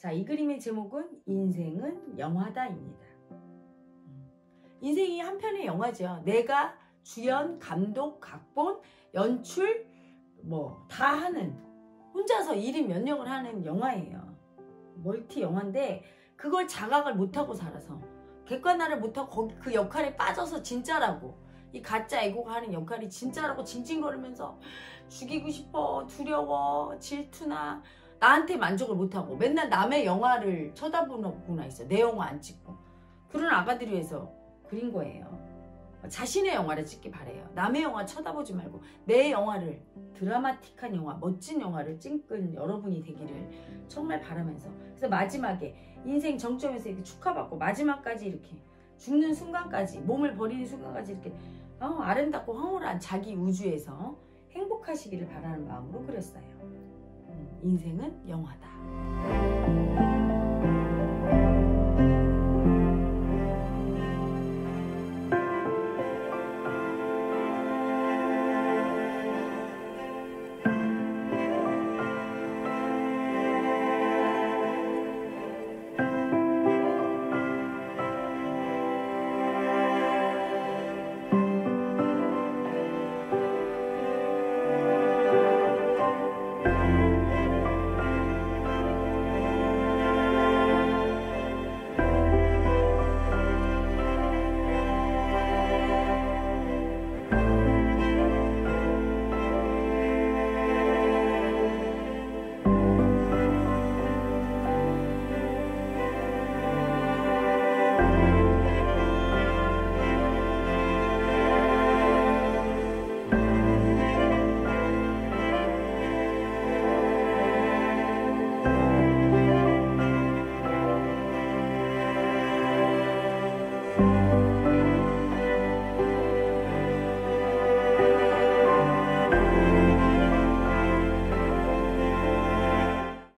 자, 이 그림의 제목은 인생은 영화다입니다. 음. 인생이 한 편의 영화죠. 내가 주연, 감독, 각본, 연출 뭐 다 하는 혼자서 1인 면역을 하는 영화예요. 멀티 영화인데 그걸 자각을 못하고 살아서 객관화를 못하고 그 역할에 빠져서 진짜라고 이 가짜 에고가 하는 역할이 진짜라고 징징거리면서 죽이고 싶어 두려워 질투나 나한테 만족을 못하고 맨날 남의 영화를 쳐다보구나 있어 내 영화 안 찍고. 그런 아가들이 위해서 그린 거예요. 자신의 영화를 찍기 바래요. 남의 영화 쳐다보지 말고 내 영화를 드라마틱한 영화 멋진 영화를 찍은 여러분이 되기를 정말 바라면서. 그래서 마지막에 인생 정점에서 이렇게 축하받고 마지막까지 이렇게 죽는 순간까지 몸을 버리는 순간까지 이렇게 어, 아름답고 황홀한 자기 우주에서 행복하시기를 바라는 마음으로 그렸어요. 인생은 영화다.